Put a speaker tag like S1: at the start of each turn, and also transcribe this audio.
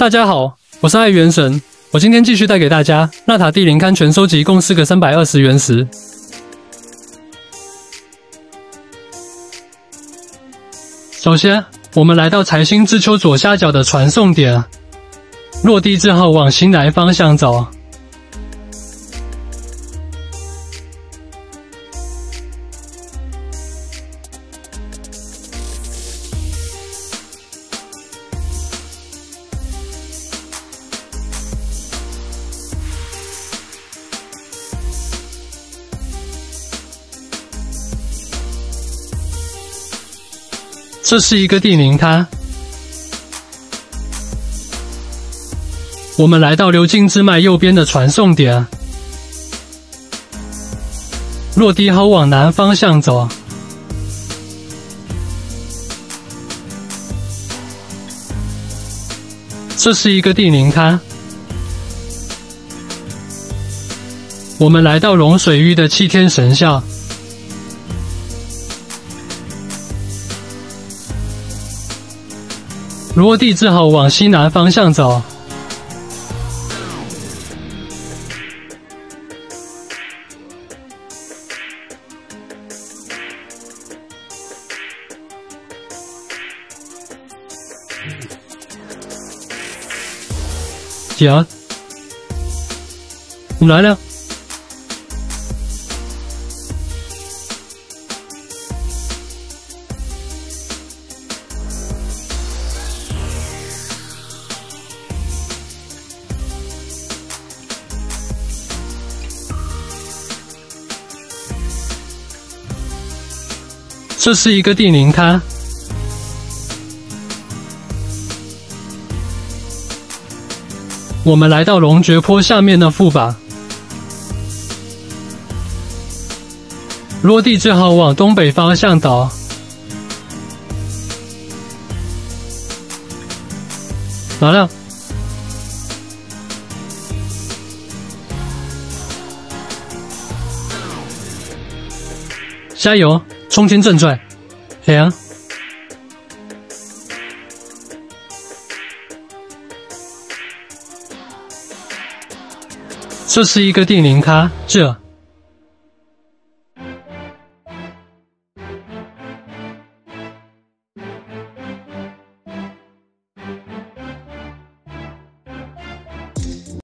S1: 大家好，我是爱元神，我今天继续带给大家《纳塔地灵龛全收集》，共四个三百二十原石。首先，我们来到财星之丘左下角的传送点，落地之后往新来方向走。这是一个地灵滩，我们来到流经之脉右边的传送点，落地后往南方向走。这是一个地灵滩，我们来到龙水域的七天神像。落地之后往西南方向走。姐，你来了。这是一个地灵滩，我们来到龙诀坡下面的副榜，落地之后往东北方向倒，完了，加油！冲天正传，两。这是一个电灵咖，这。